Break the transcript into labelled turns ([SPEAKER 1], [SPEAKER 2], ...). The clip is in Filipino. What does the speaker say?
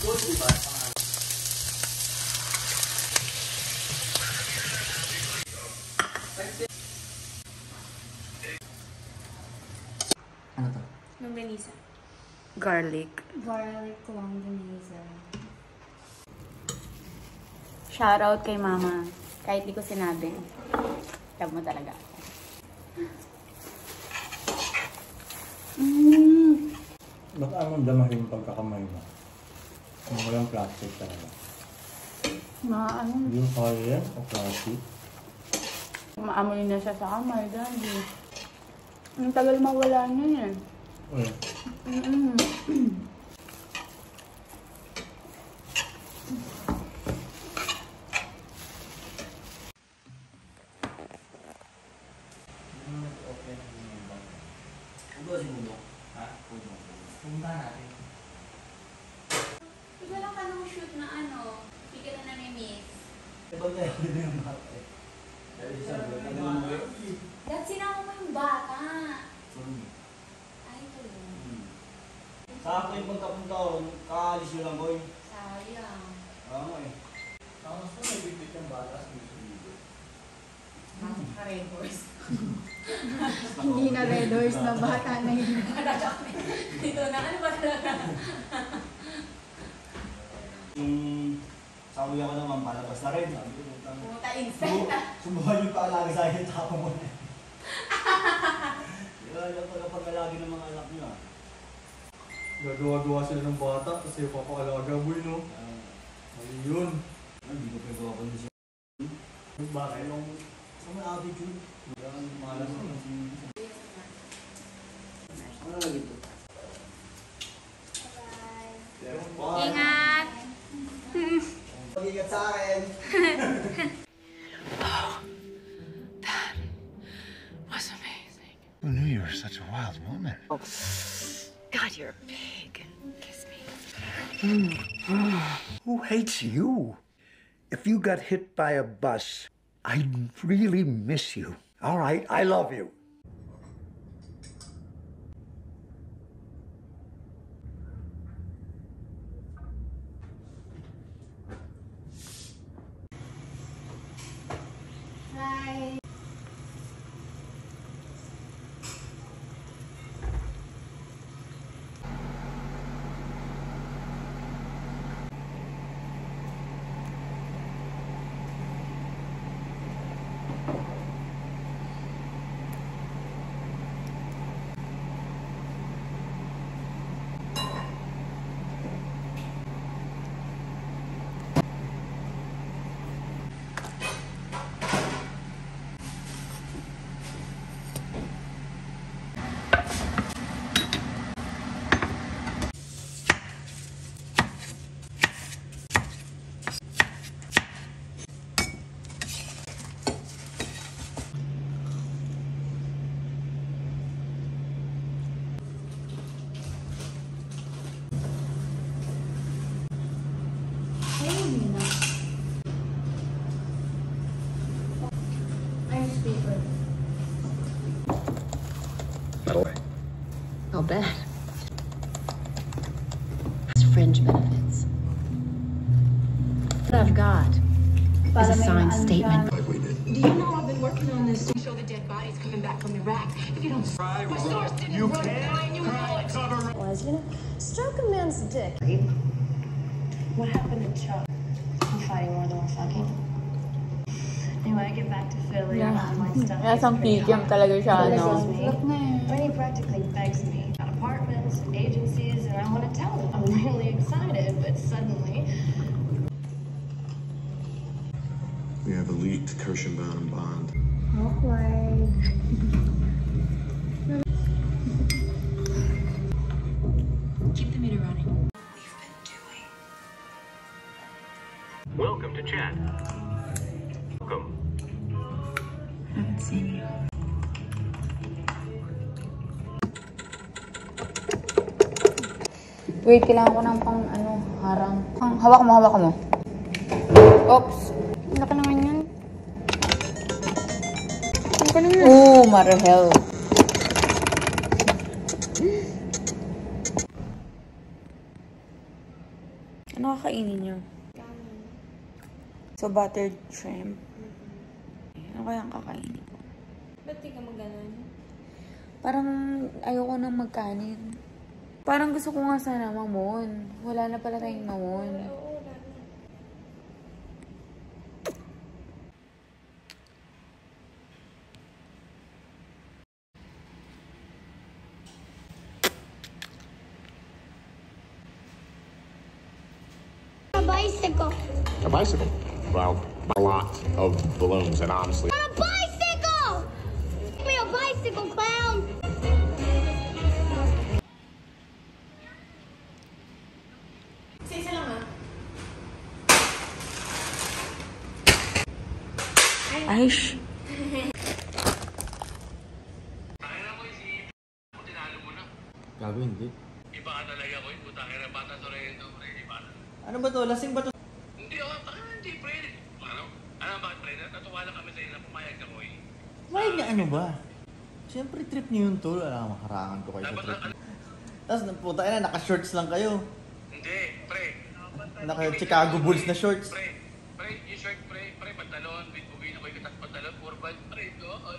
[SPEAKER 1] Ano to?
[SPEAKER 2] Longganisa.
[SPEAKER 3] Garlic.
[SPEAKER 2] Garlic longganisa.
[SPEAKER 3] Shoutout kay mama. Kahit di ko sinabi. Love mo talaga. Mm.
[SPEAKER 1] Ba't anong damahin yung pagkakamay mo? Kung walang plastic talaga.
[SPEAKER 3] Ma, ano?
[SPEAKER 1] Hindi mo kaya yan o plastic?
[SPEAKER 3] Maamoy na siya sa kamay, daddy. Ang tagal mawala niya yan.
[SPEAKER 1] Wala.
[SPEAKER 3] Mm-mm.
[SPEAKER 1] Punta natin.
[SPEAKER 2] Wala ka nang shoot na ano, bigyan na ni Miss.
[SPEAKER 1] Ibang tayo din yung bata eh.
[SPEAKER 2] Dahil sinama mo yung bata. Ay, ito yun.
[SPEAKER 4] Sa ako yung punta-punta ko, kakaalis nyo lang boy.
[SPEAKER 2] Sayang.
[SPEAKER 4] Oo nga eh.
[SPEAKER 1] Tapos kung may bibit yung bata sa video.
[SPEAKER 5] Hindi na red horse na bata na yun.
[SPEAKER 2] Dito na, ano ba talaga?
[SPEAKER 4] Yung sa kuya ko naman, palabas na rin. Sabi ko, putang.
[SPEAKER 2] Pumunta inside na.
[SPEAKER 4] Subuhan yung paalaga sa akin, tapo mo na. Ba, alam pala pag-alagi ng mga anak nyo ah.
[SPEAKER 1] Gagawa-gawa sila ng bata kasi papakalaga mo yun, no? Ayun.
[SPEAKER 4] Hindi ko pagawa ko siya.
[SPEAKER 1] Bakit?
[SPEAKER 4] Yung sa may attitude. Pag-ingat sa akin!
[SPEAKER 3] Was amazing.
[SPEAKER 6] Who knew you were such a wild woman?
[SPEAKER 3] Oh, God, you're a pig. Kiss me.
[SPEAKER 6] Who hates you? If you got hit by a bus, I'd really miss you. All right, I love you.
[SPEAKER 7] I'll bet. It's fringe benefits. What I've got is a signed statement.
[SPEAKER 6] Like we did.
[SPEAKER 8] Do you know I've been working on this to show the dead bodies coming back from Iraq? If you don't, my source didn't you run can you know it.
[SPEAKER 9] was, you know, stroke a man's dick. What happened to Chuck? I'm fighting more than we're fucking. Anyway, I get back to Philly.
[SPEAKER 3] Yeah.
[SPEAKER 9] all my stuff
[SPEAKER 3] Kaya
[SPEAKER 9] gets
[SPEAKER 3] sang
[SPEAKER 9] pretty
[SPEAKER 3] pikiam
[SPEAKER 9] hot.
[SPEAKER 3] talaga siya,
[SPEAKER 9] This
[SPEAKER 3] no?
[SPEAKER 9] is me. Bernie practically begs me about apartments, agencies, and I want to tell him I'm really excited, but suddenly
[SPEAKER 10] We have a leaked Kirschenbaum bond.
[SPEAKER 5] Awkward.
[SPEAKER 7] Keep the meter running.
[SPEAKER 11] Welcome to chat.
[SPEAKER 3] You. Wait, kailangan ko ng pang ano, harang. Pang, hawak mo, hawak mo. Oops. Ano ka naman yan? Ano ka naman? Oo, Marihel. Ano ka kakainin nyo? So, buttered shrimp. Ano kaya ang kakainin ko?
[SPEAKER 12] Ba't di ka maganon?
[SPEAKER 3] Parang ayoko nang magkanin. Parang gusto ko nga sana mamon. Wala na pala tayong mamon.
[SPEAKER 13] A bicycle.
[SPEAKER 14] A bicycle? Well, a lot of balloons, and honestly.
[SPEAKER 13] A bicycle! Give me a bicycle, clown!
[SPEAKER 12] Isa lang ah.
[SPEAKER 3] Ay, sh-
[SPEAKER 15] Gago, hindi.
[SPEAKER 11] Iba ka talaga ko yung puta kaya bata to rin ito, pre. Iba na.
[SPEAKER 15] Ano ba to? Lasing ba to?
[SPEAKER 11] Lang kami sa'yo na pumayag ako eh.
[SPEAKER 15] Mayag na ano ba? Siyempre trip niyo yun tol. Alam, makarangan ko kayo sa trip. Tapos puta ina, naka-shorts lang kayo.
[SPEAKER 11] Hindi, pre.
[SPEAKER 15] Naka-Chicago Bulls na shorts.
[SPEAKER 11] Pre, pre, yung shirt, pre, pre, pantalon, with bugin ako yung katas pantalon, puro bag, pre, no? Ano